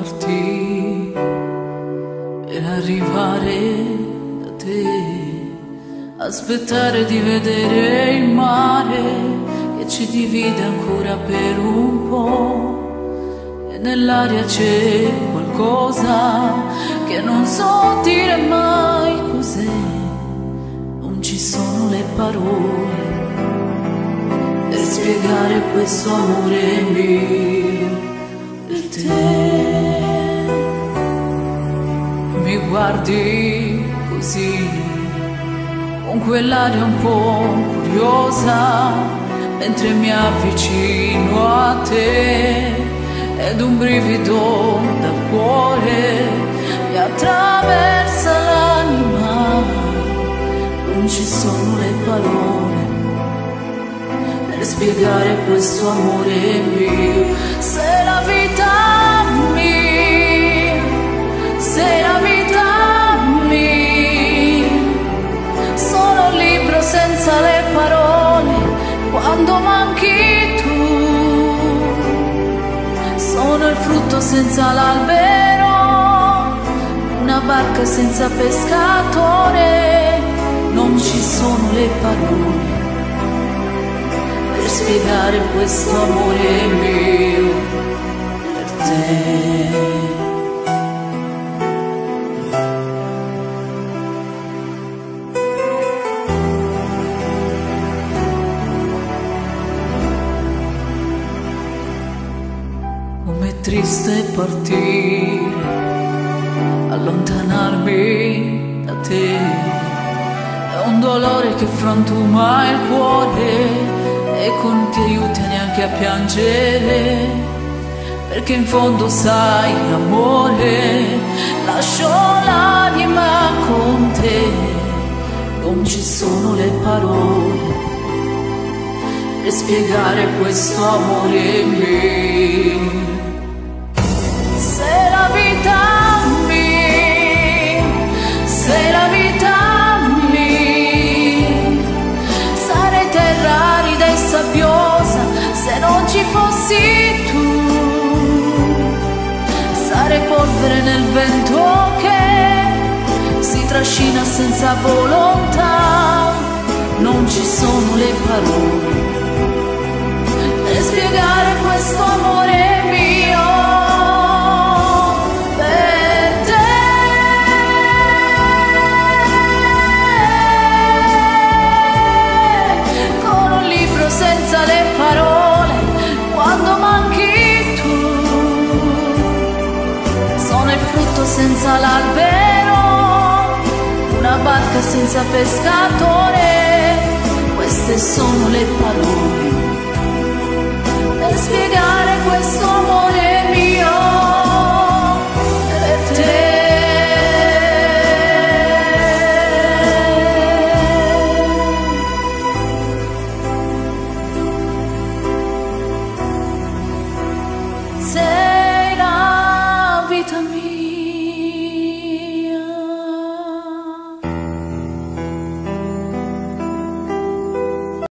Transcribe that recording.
partire per arrivare da te, aspettare di vedere il mare che ci divide ancora per un po' e nell'aria c'è qualcosa che non so dire mai cos'è, non ci sono le parole per spiegare questo amore mio per guardi così, con quell'aria un po' curiosa, mentre mi avvicino a te ed un brivido dal cuore mi attraversa l'anima, non ci sono le parole per spiegare questo amore mio. Se la vita quando manchi tu. Sono il frutto senza l'albero, una barca senza pescatore, non ci sono le parole per spiegare questo amore mio per te. Triste partire, allontanarmi da te, è un dolore che frantuma il cuore e non ti aiuta neanche a piangere, perché in fondo sai, amore, lascio l'anima con te, non ci sono le parole per spiegare questo amore mio. Nel vento che si trascina senza volontà, non ci sono le parole per spiegare questo amore senza l'albero, una barca senza pescatore, queste sono le parole